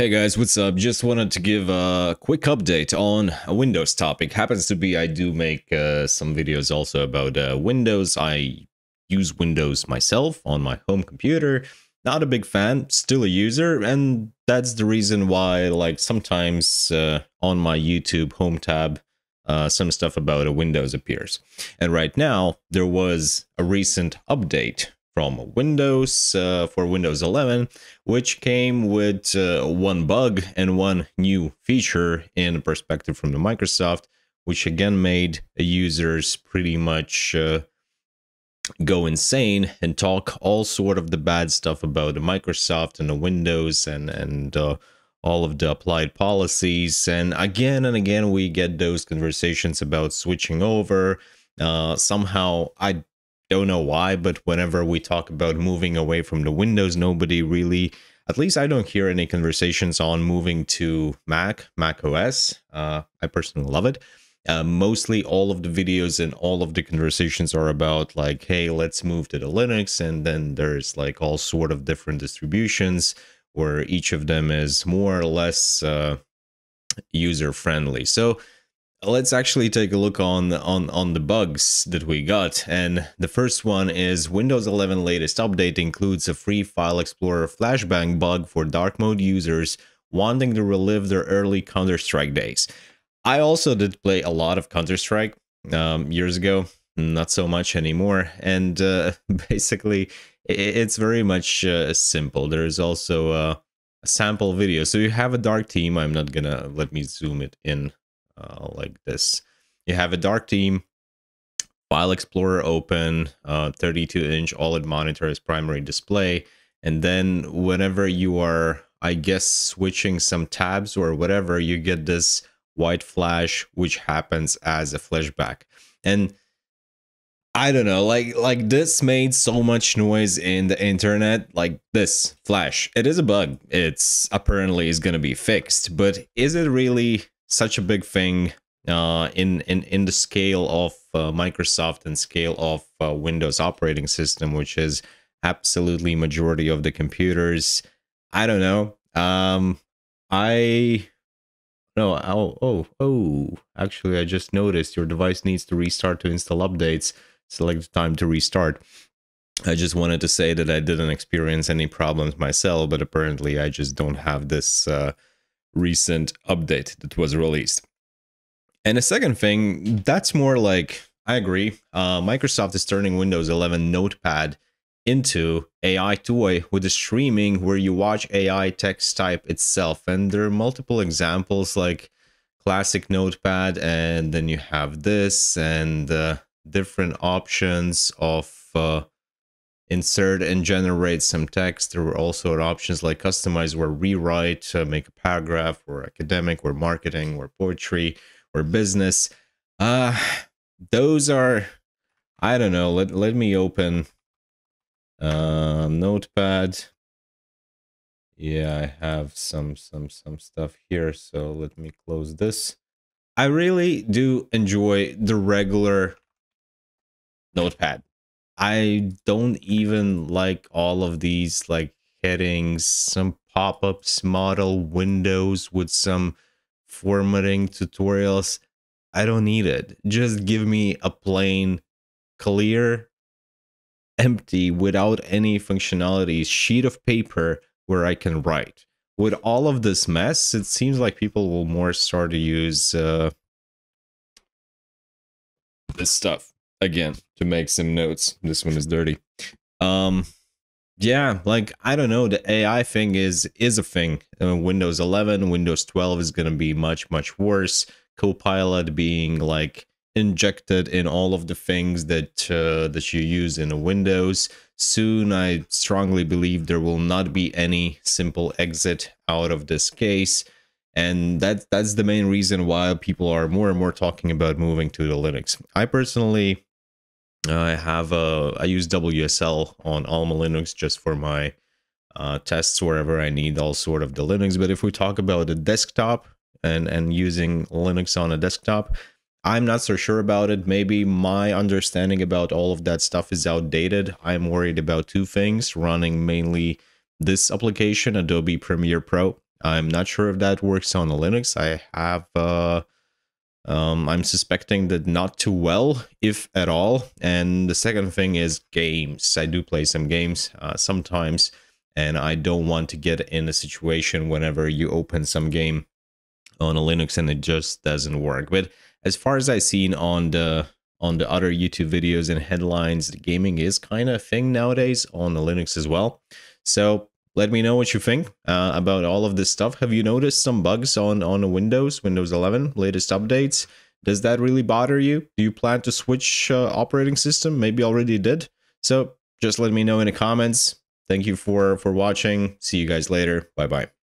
Hey guys, what's up? Just wanted to give a quick update on a Windows topic. Happens to be I do make uh, some videos also about uh, Windows. I use Windows myself on my home computer. Not a big fan, still a user, and that's the reason why like sometimes uh, on my YouTube home tab uh, some stuff about a Windows appears. And right now there was a recent update from Windows uh, for Windows 11, which came with uh, one bug and one new feature in perspective from the Microsoft, which again made users pretty much uh, go insane and talk all sort of the bad stuff about the Microsoft and the Windows and and uh, all of the applied policies. And again and again, we get those conversations about switching over. Uh, somehow, I don't know why, but whenever we talk about moving away from the Windows, nobody really, at least I don't hear any conversations on moving to Mac, Mac OS. Uh, I personally love it. Uh, mostly all of the videos and all of the conversations are about like, hey, let's move to the Linux. And then there's like all sort of different distributions where each of them is more or less uh, user friendly. So let's actually take a look on on on the bugs that we got. And the first one is windows 11 latest update includes a free file explorer flashbang bug for dark mode users wanting to relive their early counter-strike days. I also did play a lot of counter-strike um, years ago not so much anymore. And uh, basically it's very much uh, simple. There's also a, a sample video. So you have a dark theme. I'm not gonna let me zoom it in uh, like this. You have a dark theme, file explorer open, 32 uh, OLED monitor as primary display. And then whenever you are, I guess, switching some tabs or whatever, you get this white flash, which happens as a flashback. And I don't know, like like this made so much noise in the internet, like this flash. It is a bug. It's apparently is gonna be fixed, but is it really such a big thing uh, in in in the scale of uh, Microsoft and scale of uh, Windows operating system, which is absolutely majority of the computers. I don't know. Um, I no. Oh oh oh. Actually, I just noticed your device needs to restart to install updates. Select time to restart. I just wanted to say that I didn't experience any problems myself, but apparently I just don't have this uh, recent update that was released. And the second thing, that's more like, I agree, uh, Microsoft is turning Windows 11 Notepad into AI toy with the streaming where you watch AI text type itself. And there are multiple examples like classic Notepad, and then you have this and uh, different options of uh, insert and generate some text. There were also options like customize or rewrite, uh, make a paragraph or academic or marketing or poetry or business. Uh, those are, I don't know, let, let me open uh, notepad. Yeah, I have some, some, some stuff here. So let me close this. I really do enjoy the regular notepad I don't even like all of these like headings, some pop-ups, modal windows with some formatting tutorials. I don't need it. Just give me a plain, clear, empty, without any functionalities sheet of paper where I can write. With all of this mess, it seems like people will more start to use uh, this stuff again to make some notes. This one is dirty. Um, yeah, like I don't know. The AI thing is is a thing. Uh, Windows 11, Windows 12 is gonna be much much worse. Copilot being like injected in all of the things that uh, that you use in Windows. Soon, I strongly believe there will not be any simple exit out of this case and that's that's the main reason why people are more and more talking about moving to the linux i personally I have a I use WSL on Alma Linux just for my uh, tests wherever I need all sort of the Linux. But if we talk about the desktop and and using Linux on a desktop, I'm not so sure about it. Maybe my understanding about all of that stuff is outdated. I'm worried about two things: running mainly this application, Adobe Premiere Pro, I'm not sure if that works on Linux. I have, uh, um, I'm suspecting that not too well, if at all. And the second thing is games. I do play some games uh, sometimes, and I don't want to get in a situation whenever you open some game on a Linux and it just doesn't work. But as far as I've seen on the on the other YouTube videos and headlines, gaming is kind of a thing nowadays on the Linux as well. So let me know what you think uh, about all of this stuff. Have you noticed some bugs on on Windows, Windows 11, latest updates? Does that really bother you? Do you plan to switch uh, operating system? Maybe already did. So just let me know in the comments. Thank you for for watching. See you guys later. Bye bye.